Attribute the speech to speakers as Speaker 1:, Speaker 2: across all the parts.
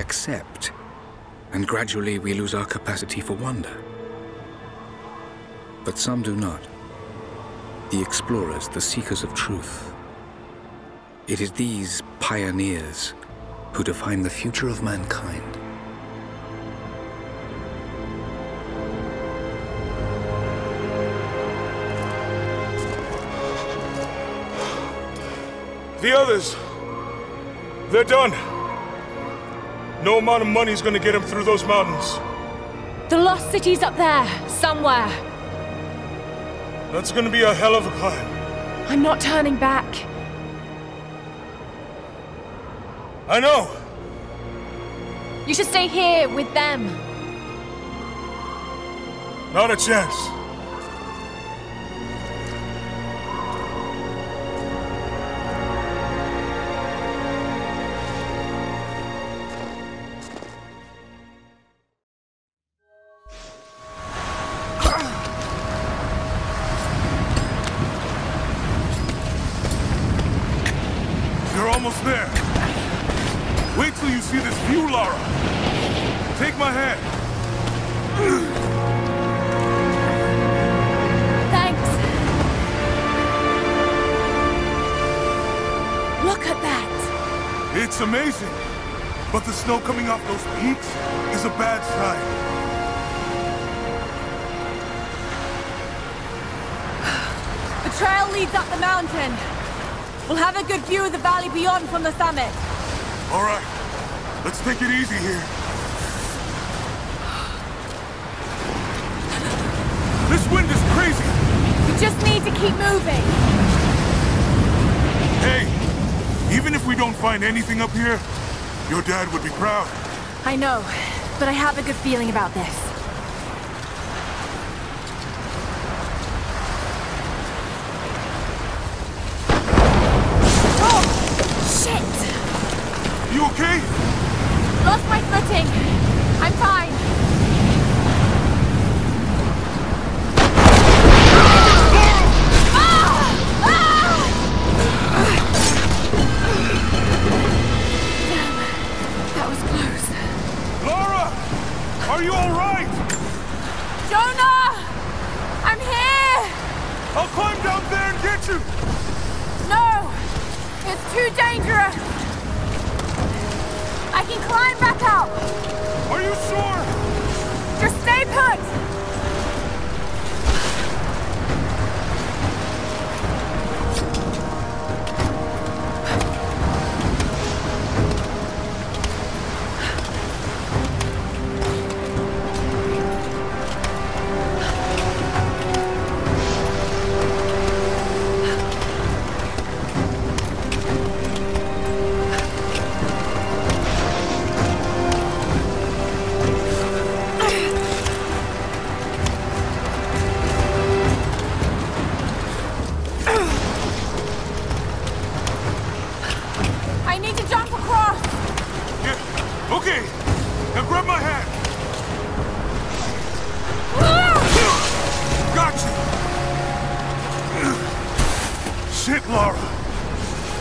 Speaker 1: accept, and gradually we lose our capacity for wonder. But some do not. The explorers, the seekers of truth. It is these pioneers who define the future of mankind.
Speaker 2: The others, they're done. No amount of money is gonna get him through those mountains.
Speaker 3: The lost city's up there, somewhere.
Speaker 2: That's gonna be a hell of a climb.
Speaker 3: I'm not turning back.
Speaker 2: I know.
Speaker 3: You should stay here with them.
Speaker 2: Not a chance. View
Speaker 3: of the valley beyond from the summit.
Speaker 2: All right, let's take it easy here. This wind is crazy.
Speaker 3: We just need to keep moving.
Speaker 2: Hey, even if we don't find anything up here, your dad would be proud.
Speaker 3: I know, but I have a good feeling about this.
Speaker 2: You okay?
Speaker 3: Lost my footing. I'm fine.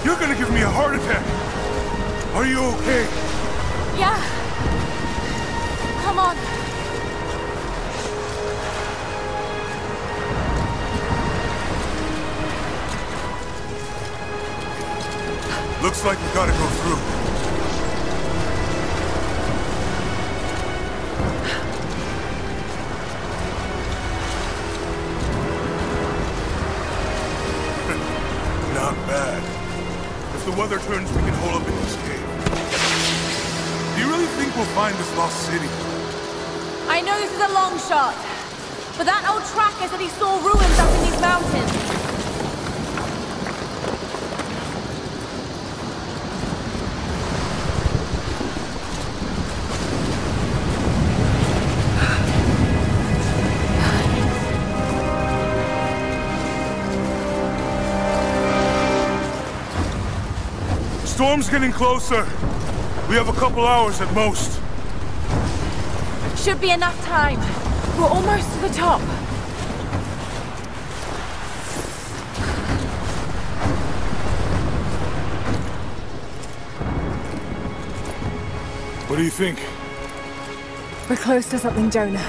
Speaker 2: You're gonna give me a heart attack. Are you okay?
Speaker 3: Yeah. Come on.
Speaker 2: Looks like we gotta go through. Weather turns, we can up in this cave. Do you really think we'll find this lost city?
Speaker 3: I know this is a long shot, but that old tracker said he saw ruins up in these mountains.
Speaker 2: storm's getting closer. We have a couple hours at most.
Speaker 3: Should be enough time. We're almost to the top.
Speaker 2: What do you think?
Speaker 3: We're close to something, Jonah.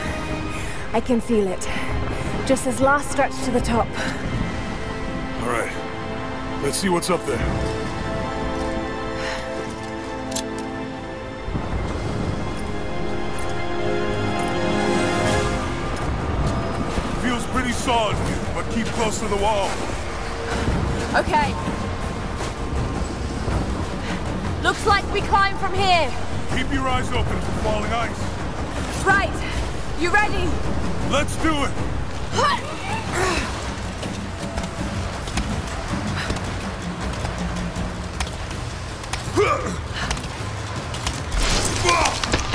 Speaker 3: I can feel it. Just this last stretch to the top.
Speaker 2: All right. Let's see what's up there. on, but keep close to the wall.
Speaker 3: Okay. Looks like we climb from here.
Speaker 2: Keep your eyes open for falling ice.
Speaker 3: Right. You ready?
Speaker 2: Let's do it.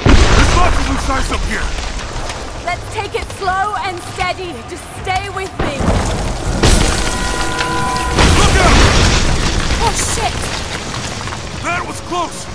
Speaker 2: There's lots of loose ice up here.
Speaker 3: Let's take it slow and steady. Just stay with me.
Speaker 2: Look out!
Speaker 3: Oh, shit!
Speaker 2: That was close!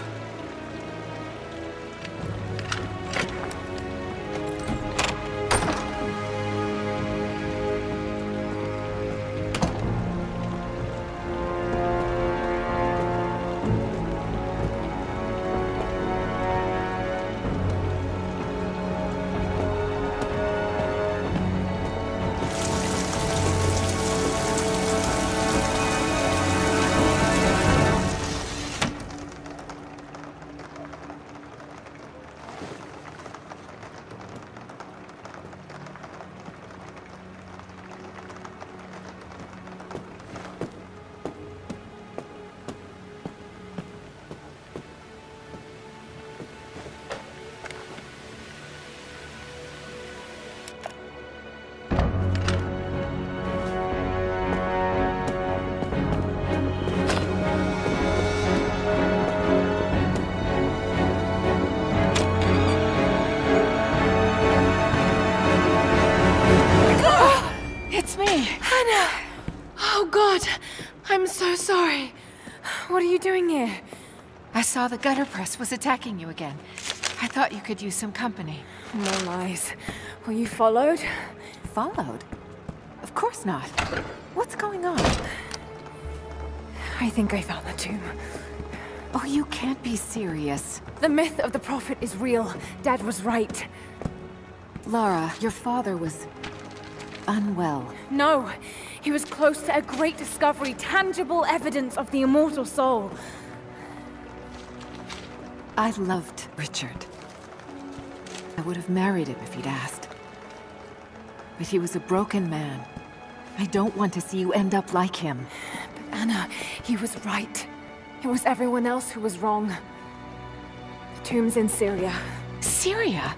Speaker 4: Saw the gutter press was attacking you again. I thought you could use some company.
Speaker 3: No lies. Were you followed?
Speaker 4: Followed? Of course not. What's going on?
Speaker 3: I think I found the tomb.
Speaker 4: Oh, you can't be serious.
Speaker 3: The myth of the Prophet is real. Dad was right.
Speaker 4: Lara, your father was... unwell.
Speaker 3: No, he was close to a great discovery, tangible evidence of the immortal soul.
Speaker 4: I loved Richard. I would have married him if he'd asked. But he was a broken man. I don't want to see you end up like him.
Speaker 3: But Anna, he was right. It was everyone else who was wrong. The tomb's in Syria.
Speaker 4: Syria?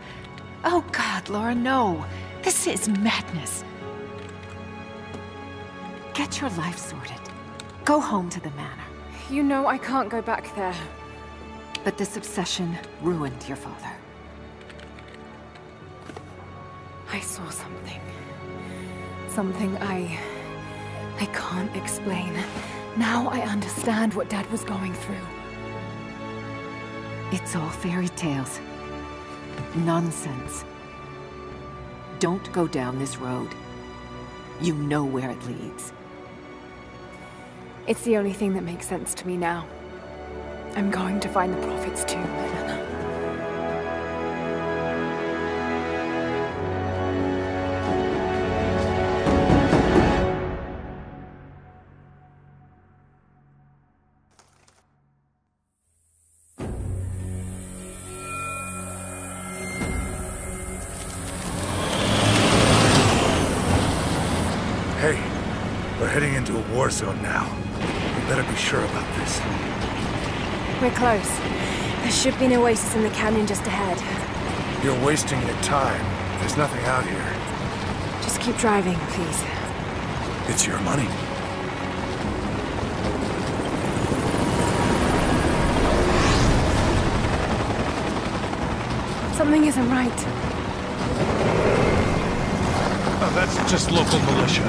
Speaker 4: Oh God, Lara, no. This is madness. Get your life sorted. Go home to the manor.
Speaker 3: You know I can't go back there.
Speaker 4: But this obsession ruined your father.
Speaker 3: I saw something. Something I... I can't explain. Now I understand what Dad was going through.
Speaker 4: It's all fairy tales. Nonsense. Don't go down this road. You know where it leads.
Speaker 3: It's the only thing that makes sense to me now. I'm going to find the Prophet's tomb, Anna. Should be an oasis in the canyon just ahead.
Speaker 2: You're wasting your time. There's nothing out here.
Speaker 3: Just keep driving, please.
Speaker 2: It's your money.
Speaker 3: Something isn't right.
Speaker 2: Oh, that's just local militia.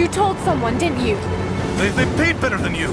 Speaker 3: You told someone, didn't you?
Speaker 2: They, they paid better than you.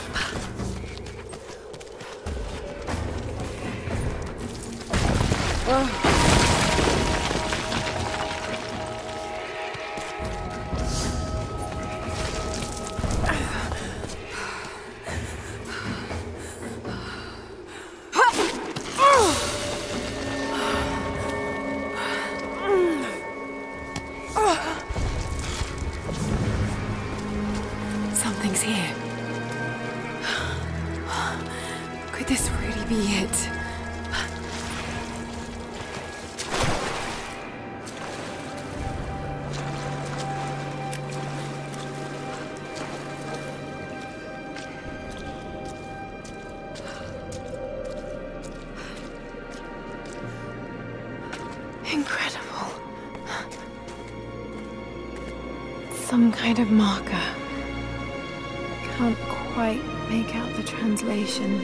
Speaker 3: Kind of marker. I Can't quite make out the translation.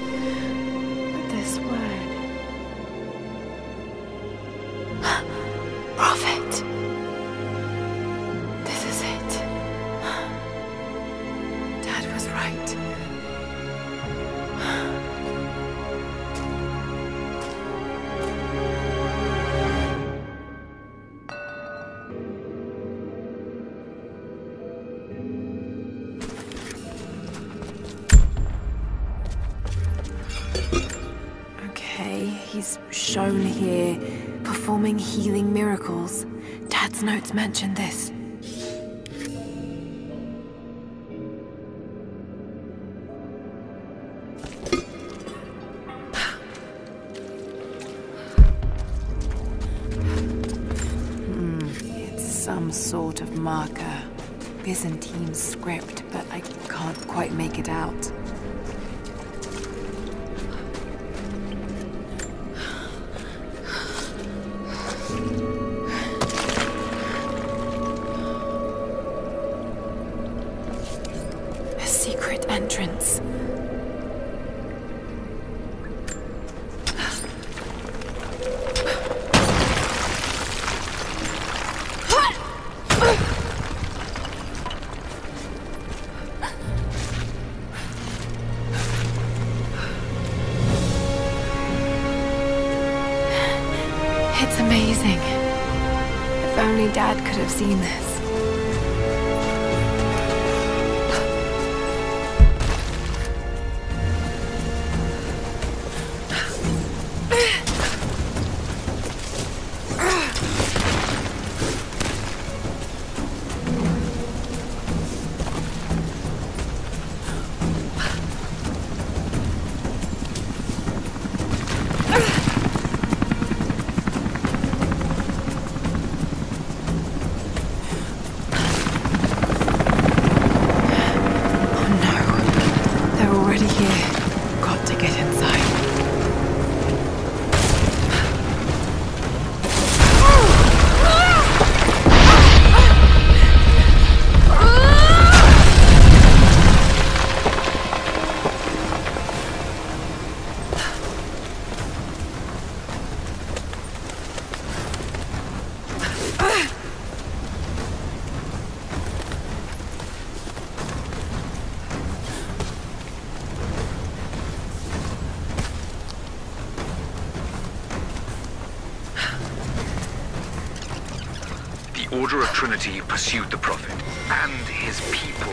Speaker 3: But this word. Mention this. Dad could have seen this.
Speaker 1: Pursued the Prophet and his people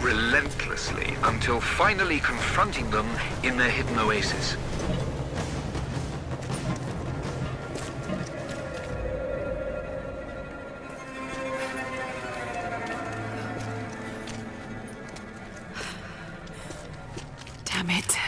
Speaker 1: relentlessly until finally confronting them in their hidden oasis.
Speaker 3: Damn it.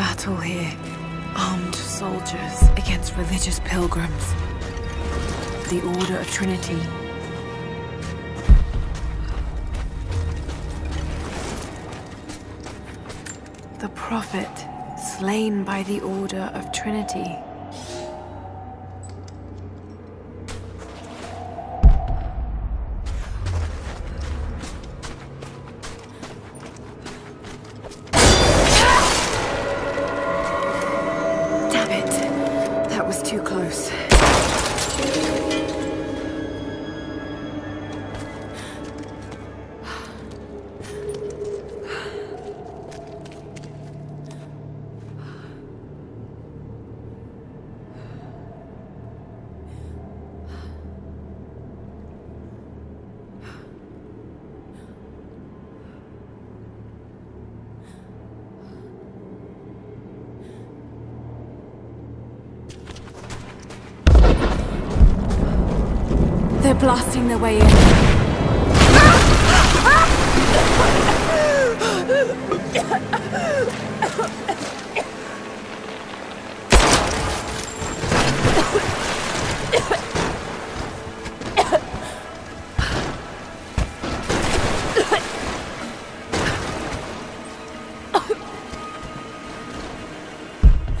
Speaker 4: Battle here. Armed soldiers against religious pilgrims. The Order of Trinity. The Prophet, slain by the Order of Trinity. They're blasting their way in.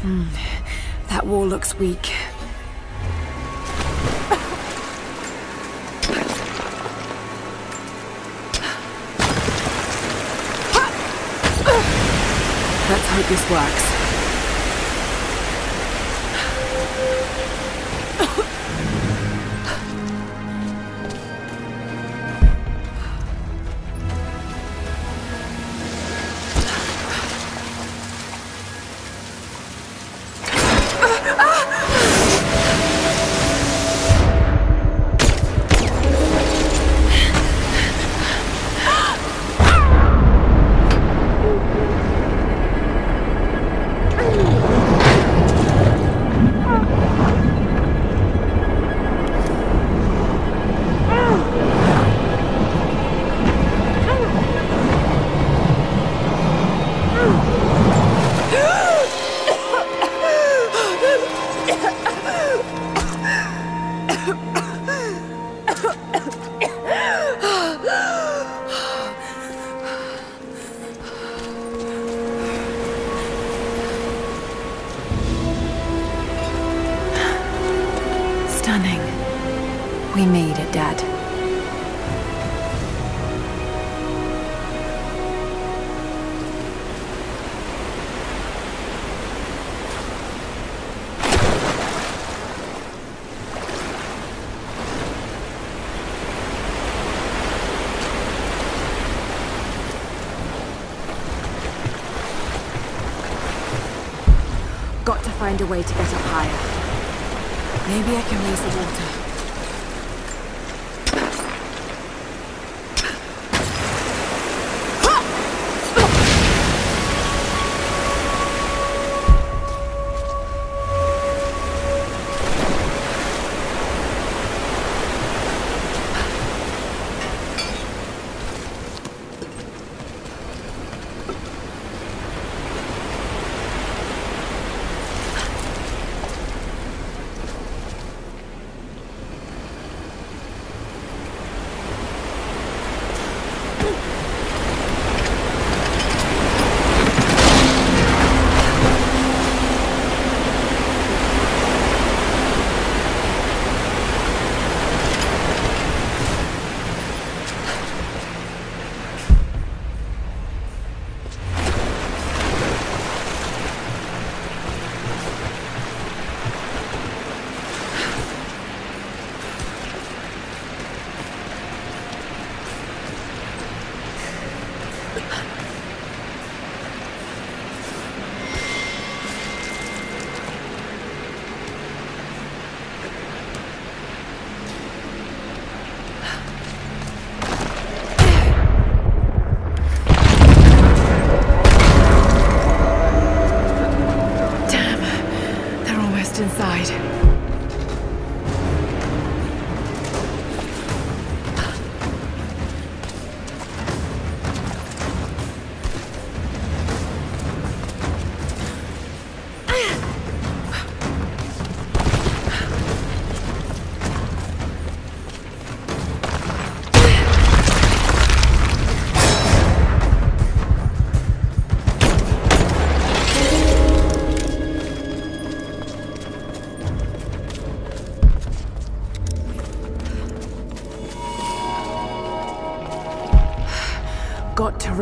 Speaker 4: Hmm, That wall looks weak. This works. Made it, Dad. Got to find a way to get up higher. Maybe I can raise the water.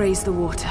Speaker 4: Raise the water.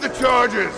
Speaker 5: The charges!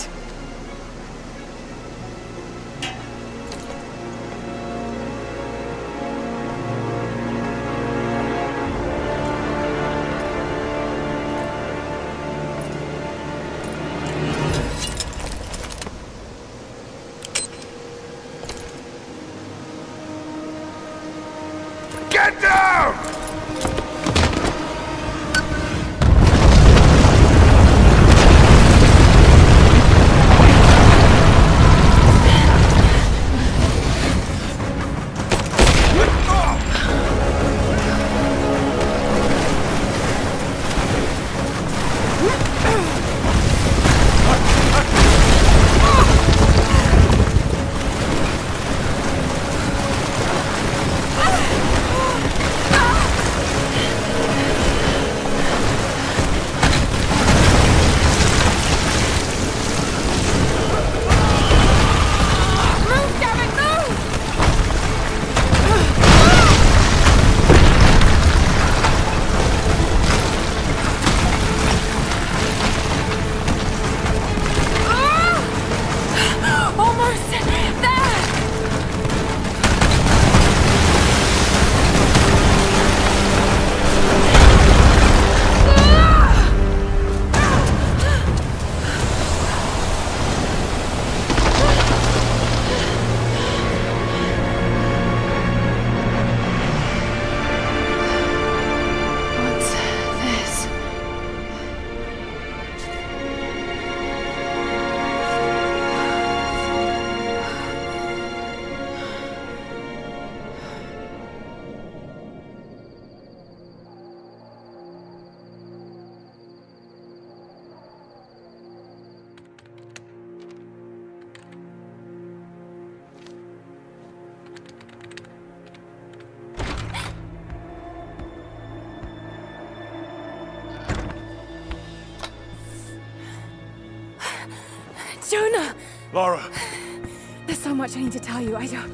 Speaker 3: Much I need to tell you. I don't.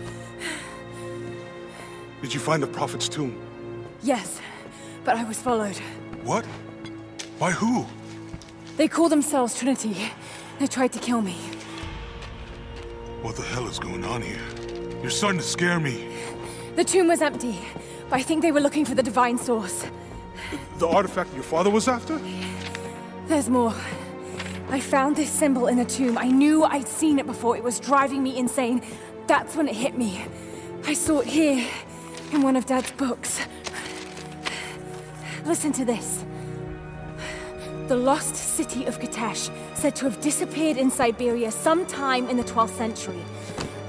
Speaker 2: did you find the Prophet's tomb?
Speaker 3: Yes, but I was followed.
Speaker 2: What? By who?
Speaker 3: They call themselves Trinity. They tried to kill me.
Speaker 2: What the hell is going on here? You're starting to scare me.
Speaker 3: The tomb was empty, but I think they were looking for the divine source.
Speaker 2: The artifact your father was after?
Speaker 3: There's more. I found this symbol in the tomb. I knew I'd seen it before. It was driving me insane. That's when it hit me. I saw it here, in one of Dad's books. Listen to this. The lost city of Kitezh, said to have disappeared in Siberia sometime in the 12th century.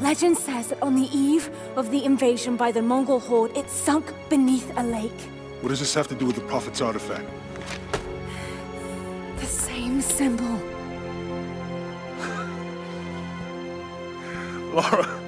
Speaker 3: Legend says that on the eve of the invasion by the Mongol horde, it sunk beneath a lake.
Speaker 2: What does this have to do with the Prophet's artifact?
Speaker 3: The same symbol.
Speaker 2: Lara,
Speaker 3: If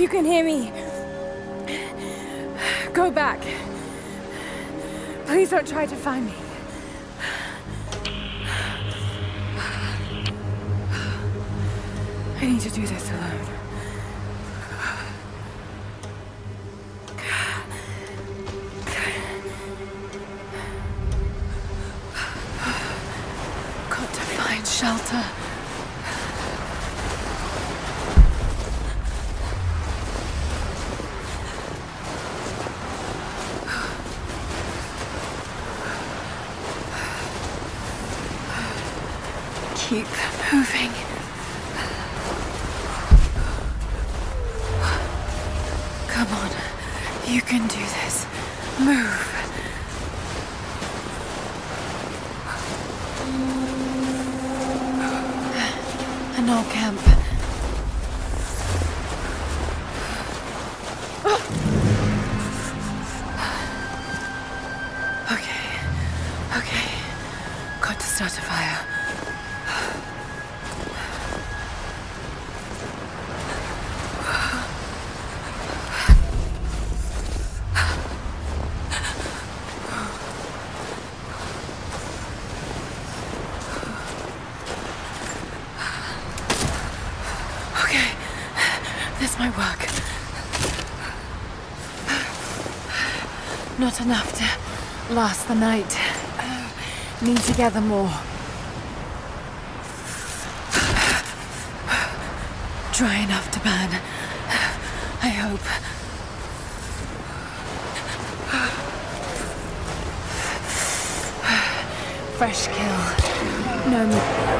Speaker 2: You
Speaker 3: can hear me, go back. Please don't try to find me. I need to do this alone.
Speaker 4: Not enough to last the night. Oh, need to gather more. Dry enough to burn. I hope. Fresh kill. No more.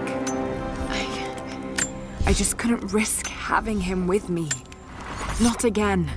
Speaker 4: I. Just couldn't risk having him with me. Not again.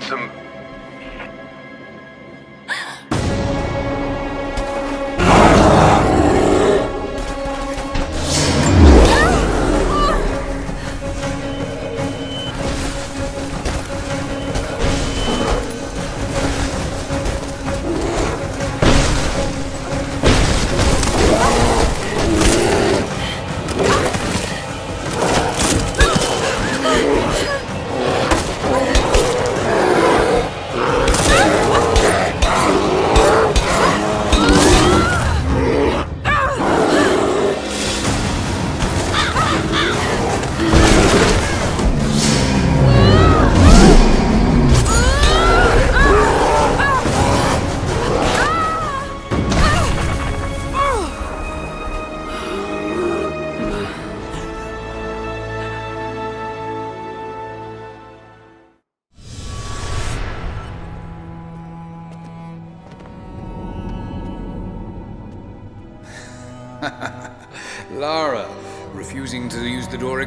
Speaker 6: Survey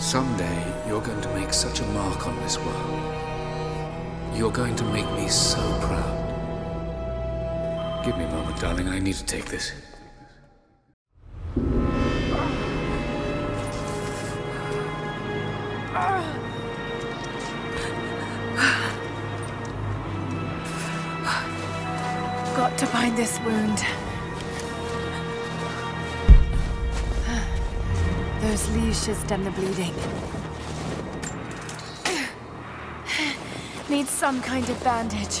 Speaker 1: Someday, you're going to make such a mark on this world. You're going to make me so proud. Give me a moment, darling. I need to take this.
Speaker 4: Got to bind this wound. Those leaves should stem the bleeding. Need some kind of bandage.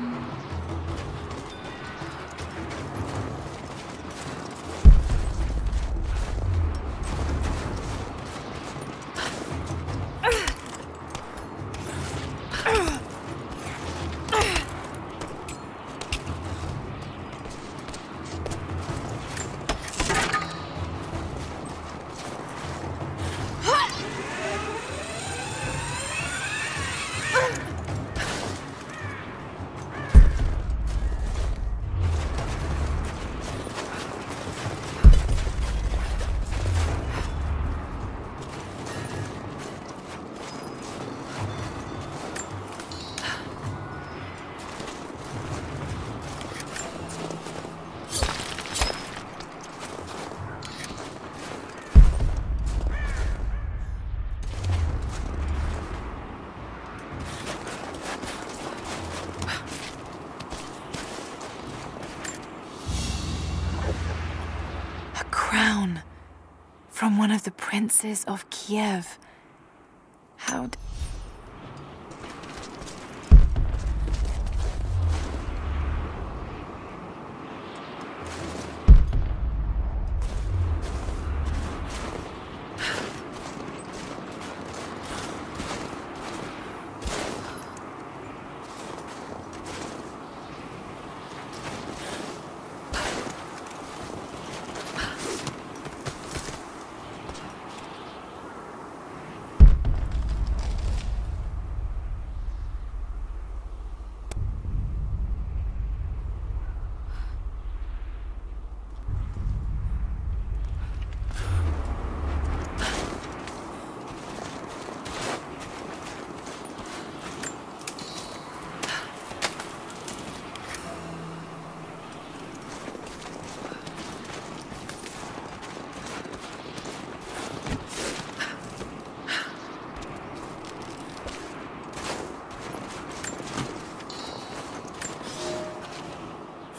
Speaker 4: Of of Kiev.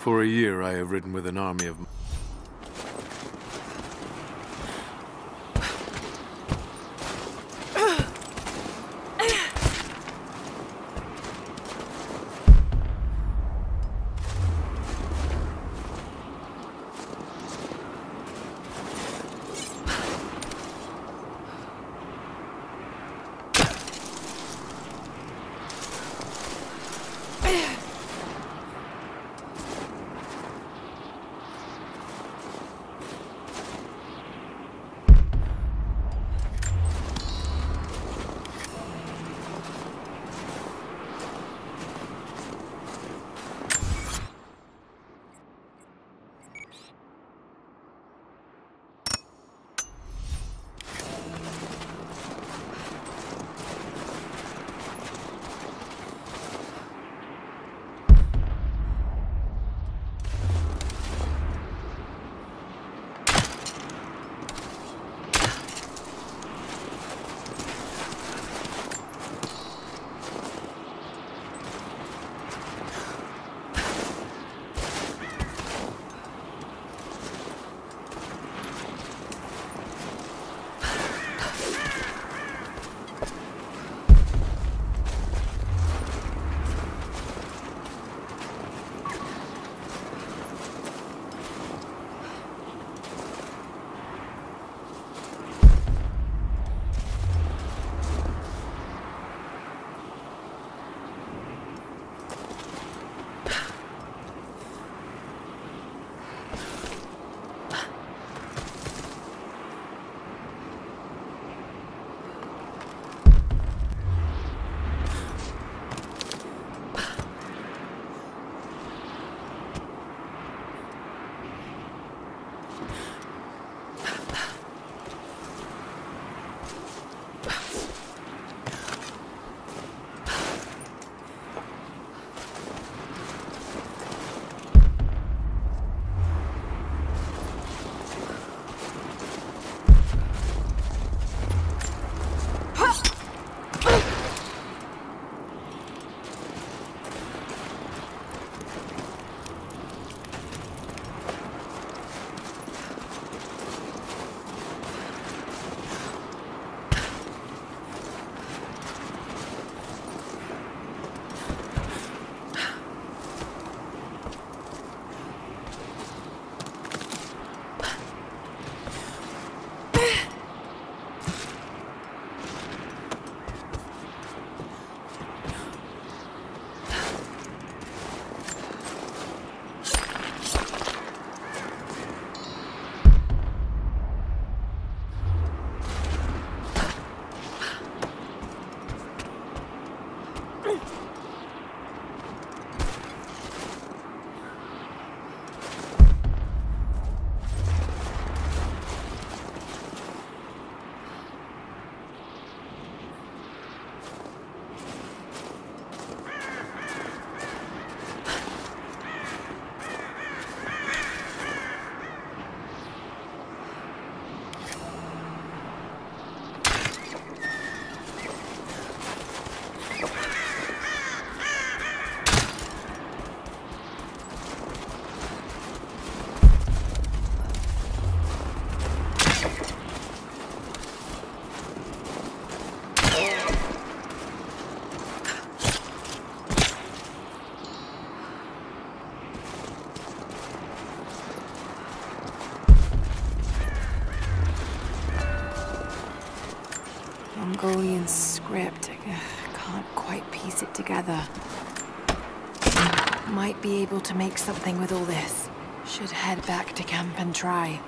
Speaker 7: For a year, I have ridden with an army of.
Speaker 4: Mongolian script. I can't quite piece it together. Might be able to make something with all this. Should head back to camp and try.